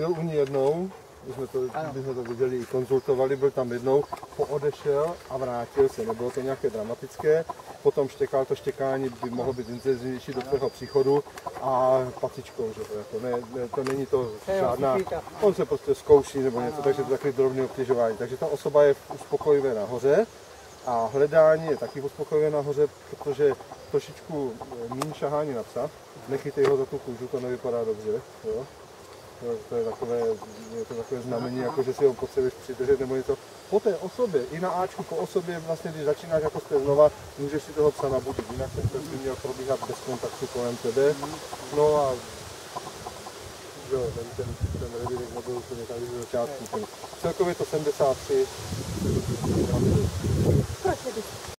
byl u ní jednou, my jsme, to, my jsme to viděli i konzultovali, byl tam jednou, poodešel a vrátil se. Nebylo to nějaké dramatické, potom štěkal, to štěkání by mohlo být intenzivnější do tvého příchodu a pacičkou, že to, jako ne, ne, to není to žádná, on se prostě zkouší nebo něco, takže to je takový drobný obtěžování. Takže ta osoba je uspokojivé nahoře a hledání je taky uspokojivé nahoře, protože trošičku méně šahání na psa, nechytej ho za tu kůžu, to nevypadá dobře, jo? To, to, je takové, je to takové znamení, jako že si ho potřebuješ přidržet nebo něco. Po té osobě, i na Ačku po osobě, vlastně když začínáš jako jste znova, můžeš si toho psa nabudit, jinak ten pes by měl probíhat bez kontaktu kolem tebe. No a jo, ten, ten, ten revidek nebyl úplně tady z začátku. Celkově to 73.